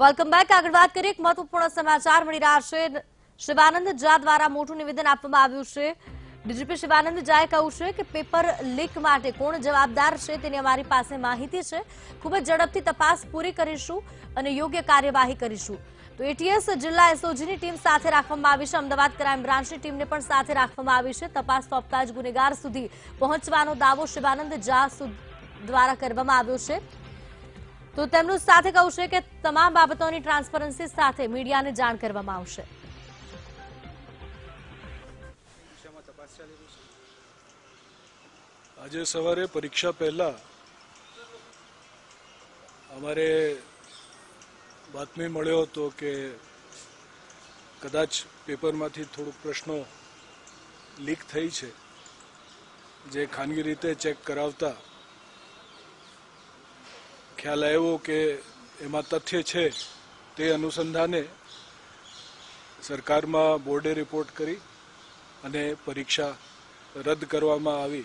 Welcome back આગળ વાત કરીએ એક મહત્વપૂર્ણ સમાચાર મળી રહ્યા છે. શિવાનંદ ઝા દ્વારા મોટું નિવેદન આપવામાં આવ્યું છે. ડીજીપી શિવાનંદ ઝાએ કહ્યું છે કે પેપર લીક માટે કોણ જવાબદાર છે તેની અમારી પાસે માહિતી છે. ખૂબ જ ઝડપથી તપાસ પૂરી કરીશું અને યોગ્ય કાર્યવાહી કરીશું. તો એટીએસ જિલ્લા એસઓજીની ટીમ સાથે રાખવામાં આવી છે. અમદાવાદ ક્રાઇમ બ્રાન્ચની ટીમને પણ સાથે રાખવામાં આવી છે. તપાસ સોંપતા ગુનેગાર સુધી પહોંચવાનો દાવો શિવાનંદ ઝા દ્વારા કરવામાં આવ્યો છે. તો તેમનું સાથે કહ્યું છે કે તમામ બાબતોની ટ્રાન્સપરન્સી સાથે મીડિયાને જાણ કરવામાં આવશે. આજે સવારે પરીક્ષા પહેલા અમારે બાતમી મળ્યો હતો કે કદાચ પેપરમાંથી થોડુંક પ્રશ્નો લીક થઈ છે, જે ખાનગી રીતે ચેક કરાવતા ખ્યાલ આવ્યો કે એમાં તથ્ય છે તે અનુસંધાને સરકારમાં બોર્ડે રિપોર્ટ કરી અને પરીક્ષા રદ કરવામાં આવી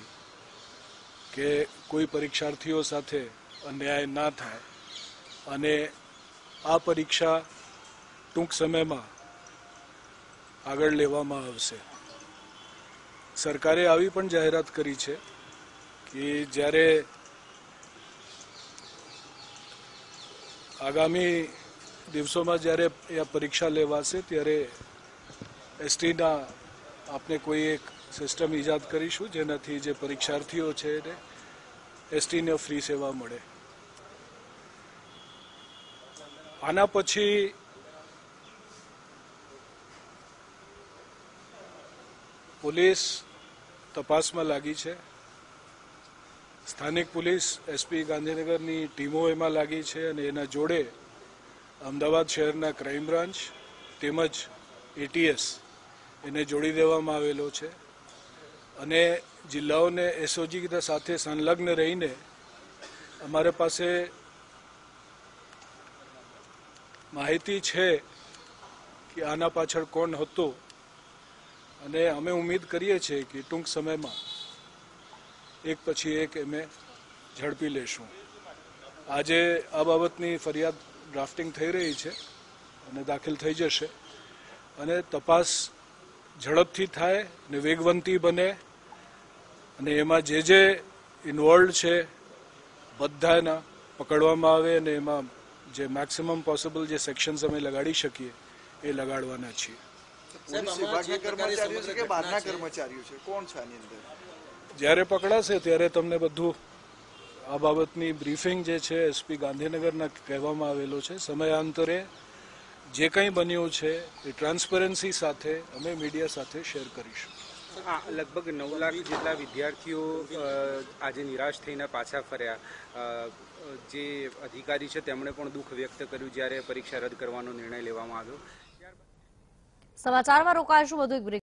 કે કોઈ પરીક્ષાર્થીઓ સાથે અન્યાય ના થાય. અને આ પરીક્ષા ટૂંક સમયમાં આગળ લેવામાં આવશે. સરકારે આવી પણ જાહેરાત કરી છે કે જ્યારે આગામી દિવસોમાં જ્યારે આ પરીક્ષા લેવાશે, ત્યારે એસટીના આપણે કોઈ એક સિસ્ટમ ઈજાદ કરીશું, જેનાથી જે પરીક્ષાર્થીઓ છે એને એસટીને ફ્રી સેવા મળે. આના પછી પોલીસ તપાસમાં લાગી છે. સ્થાનિક પોલીસ એસપી ગાંધીનગરની ટીમો એમાં લાગી છે અને એના જોડે અમદાવાદ શહેરના ક્રાઇમ બ્રાન્ચ તેમજ એટીએસ એને જોડી દેવામાં આવેલો છે. અને જિલ્લાઓને એસઓજી સાથે સંલગ્ન રહીને અમારે પાસે માહિતી છે કે આના પાછળ કોણ હતું. અને અમે ઉમેદ કરીએ છીએ કે ટૂંક સમયમાં એક પછી એક અમે ઝડપી લેશું. આજે આ બાબતની ફરિયાદ ડ્રાફ્ટિંગ થઈ રહી છે અને દાખલ થઈ જશે. અને તપાસ ઝડપથી થાય ને વેગવંતી બને અને એમાં જે જે ઇન્વોલ્વ છે બધાના પકડવામાં આવે અને એમાં જે મેક્સિમમ પોસિબલ જે સેક્શન્સ અમે લગાડી શકીએ એ લગાડવાના છીએ. જ્યારે પકડાશે ત્યારે તમને બધું આ બાબતની બ્રીફિંગ જે છે એસપી ગાંધીનગરના કહેવામાં આવેલો છે. સમયાંતરે જે કંઈ બન્યું છે એ ટ્રાન્સપરન્સી સાથે અમે મીડિયા સાથે શેર કરીશું. આ લગભગ નવ લાખ જેટલા વિદ્યાર્થીઓ આજે નિરાશ થઈને પાછા ફર્યા. જે અધિકારી છે તેમણે પણ દુઃખ વ્યક્ત કર્યું જ્યારે પરીક્ષા રદ કરવાનો નિર્ણય લેવામાં આવ્યો. સમાચારમાં રોકાશું વધુ એક